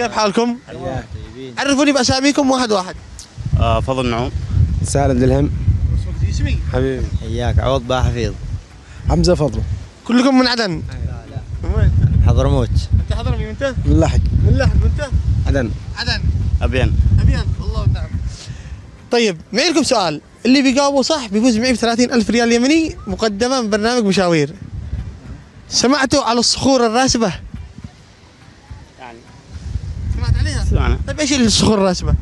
كيف حالكم؟ عرفوني بأساميكم واحد واحد. آه فضل نعوم سالم دلهم. اسمي؟ حبيبي. اياك عوض با حفيظ. حمزة فضل. كلكم من عدن من وين؟ حضرموت أنت؟ حضرمي وانت؟ من لحق. من لحد وأنت؟ عدن. عدن. ابين أبيان. الله ونعم طيب معي لكم سؤال. اللي بيجاوبه صح بيفوز معي ب 30000 ريال يمني مقدمه من برنامج مشاوير. سمعتوا على الصخور الراسبة؟ سمعنا. طيب إيش الصخور الراسبه؟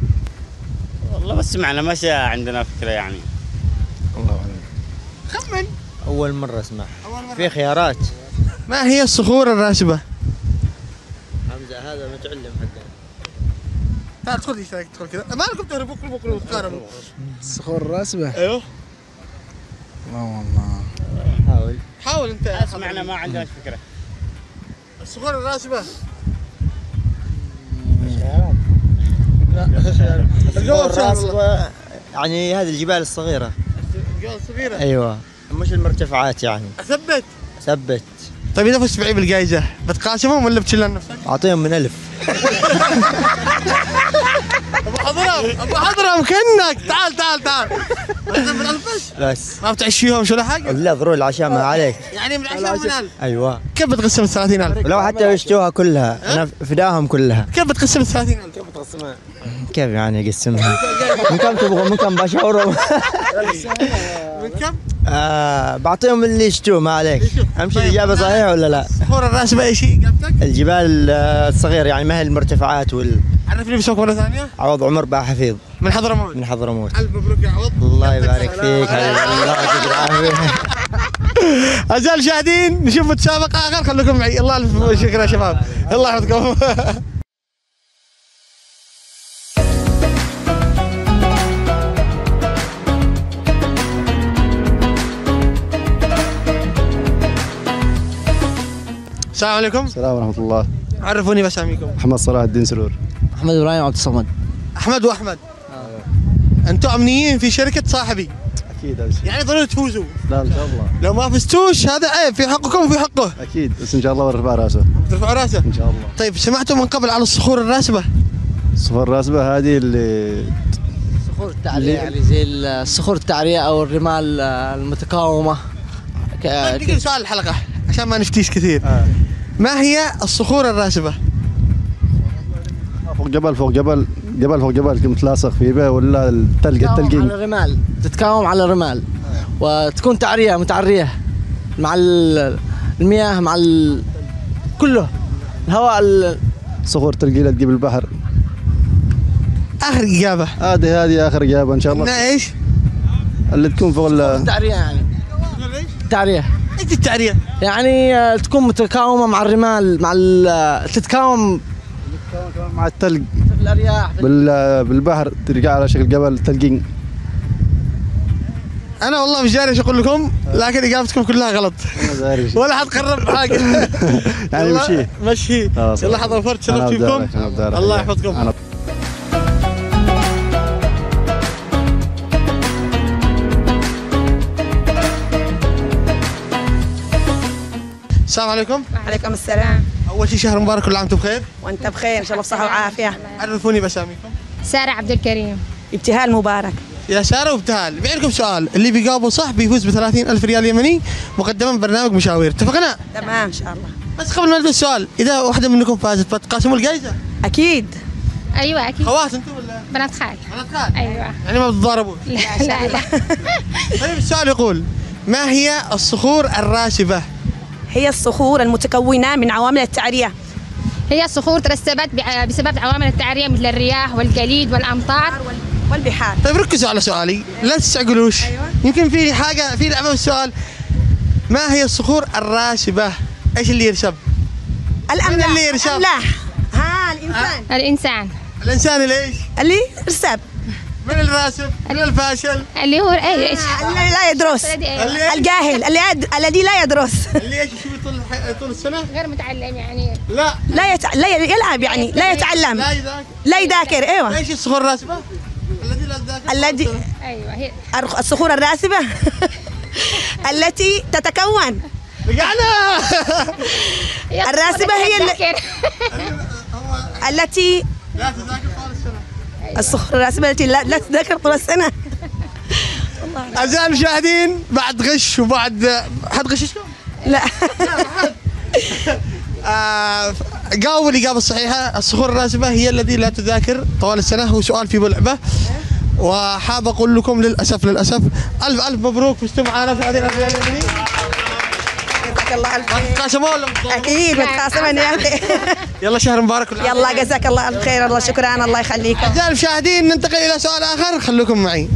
والله بس سمعنا ما عندنا فكرة يعني. الله اعلم خمن. أول مرة أسمع. أول مرة. في خيارات. ما هي الصخور الراسبه؟ حمزة هذا متعلم حقنا تعال رايك؟ تدخل كذا. ما لكم تهربوا كل بكره تقاربوا الصخور الراسبه أيوه. لا والله. حاول. حاول أنت. سمعنا ما عندنا فكرة. الصخور الراسبه يعني هذه الجبال الصغيرة. الجواب صغيره أيوه. مش المرتفعات يعني. أثبت. ثبت طيب إذا فزت معي بالجائزه بتقاسمهم ولا بتشيلها لنفسك؟ أعطيهم من ألف. أبو حضرم أبو حضرم كأنك. تعال تعال تعال. من بس. ما بتعشيهم ولا حاجة؟ لا ضروري العشاء ما عليك. يعني من عشرة من ألف. أيوه. كيف بتقسم ال 30000 ولو حتى يشتوها كلها. أنا فداهم كلها. كيف بتقسم ال 30000 كيف يعني اقسمها من كم تبغى من كم بشعرهم من كم؟ آه بعطيهم اللي يشتوه ما عليك. اهم شيء طيب. الاجابه صحيحة ولا لا؟ الصخور الراسبه اي شيء اجابتك؟ الجبال آه، الصغيره يعني ما هي المرتفعات والعوض عرفني باسمك مرة ثانية. عمر با حفيظ. من حضرموت. من حضرموت. ألف مبروك يا عوض. الله يبارك فيك الله يعطيك العافية. اعزائي المشاهدين نشوف متسابق آخر. خليكم معي. الله الف شكرا يا شباب. الله يحفظكم. السلام عليكم. السلام ورحمة الله. عرفوني باساميكم محمد صلاح الدين سرور. محمد إبراهيم عبد الصمد. أحمد وأحمد. أنتم أمنيين في شركة صاحبي. أكيد أبشر. يعني ضروري تفوزوا. لا إن شاء الله. لو ما فزتوش هذا عيب في حقكم وفي حقه. أكيد بس إن شاء الله ونرفع رأسه. ترفعوا رأسه. إن شاء الله. طيب سمعتوا من قبل على الصخور الراسبة؟ الصخور الراسبة هذه اللي صخور التعرية يعني زي الصخور التعرية أو الرمال المتقاومة ك- طيب نقل سؤال الحلقة عشان ما نفتيش كثير. آه. ما هي الصخور الراسبه فوق جبل فوق جبل جبل فوق جبل كم تلاصق فيه به ولا التلج تتقاوم على التلقين الرمال تتكاوم على الرمال وتكون تعرية متعرية مع ال- المياه مع ال... كله. الهواء ال- صخور تلقيله تجيب البحر. آخر إجابة. هذه هذه آخر إجابة إن شاء الله. إيش؟ اللي تكون فوق ال- التعرية يعني. تعرية. إيش التعرية؟ يعني آه، تكون متكاومة مع الرمال مع ال... تتكاوم. مع التلج. في الأرياح. في بال- بالبحر ترجع على شكل جبل تلقين أنا والله مش داري إيش أقول لكم لكن إجابتكم كلها غلط. ولا حد قرب بحاجه يعني مشي. مشي. يلا حضر فرد شرفت فيكم. الله يحفظكم. السلام عليكم. عليكم السلام. أول شيء شهر مبارك كل عام وأنتم بخير؟ وأنت بخير إن شاء الله بصحة وعافية. عرفوني باساميكم سارة عبد الكريم. ابتهال مبارك. يا سارة وابتهال معي لكم سؤال. اللي بيجاوبه صح بيفوز ب 30000 ريال يمني مقدما من برنامج مشاوير. اتفقنا؟ تمام إن شاء الله. بس قبل ما نبدأ السؤال إذا واحدة منكم فازت بتقاسموا الجائزة. أكيد. أيوه أكيد. خواص أنتم ولا؟ بنات خال. بنات خال. أيوه. يعني ما بتتضاربوا لا لا لا. طيب السؤال يقول ما هي الصخور الراسبه هي الصخور المتكونة من عوامل التعرية. هي الصخور ترسبت بسبب عوامل التعرية مثل الرياح والجليد والأمطار. والبحار. طيب ركزوا على سؤالي. لا تستعجلوش. أيوة. يمكن في حاجة في لعبة بالسؤال ما هي الصخور الراسبه إيش اللي يرسب الأملاح. اللي يرسم؟ الأملاح. ها الإنسان. الإنسان. الإنسان اللي إيش؟ اللي ارسب من الراسب من الفاشل اللي هو أي إيش الذي لا يدرس اللي؟ الجاهل اللي. الذي لا يدرس اللي إيش يسوي طول. طول السنة غير متعلم يعني لا لا يتع... لا يلعب يعني لا يتعلم لا يذاكر لا يذاكر أيوه إيش الصخور الراسبه الذي لا يذاكر الذي أيوه هي الصخور الراسبه التي تتكون رجعنا هي الراسبة هي اللي- تذاكر. التي لا تذاكر الصخور الراسبة التي لا, لا تذاكر طول السنة. اعزائي المشاهدين بعد غش وبعد حد غششكم؟ لا. آه جاوبوا الإجابة الصحيحة. الصخور الراسبة هي الذي لا تذاكر طوال السنة هو سؤال في بلعبه وحاب أقول لكم للأسف للأسف ألف ألف مبروك فزتوا معنا في هذه اليمنية. جزاك الله الف خير تقاسموا ولا؟ أكيد يا أخي. يلا شهر مبارك كل. يلا جزاك الله الف خير الله شكرا. الله يخليك اعزائي المشاهدين ننتقل إلى سؤال آخر. خليكم معي.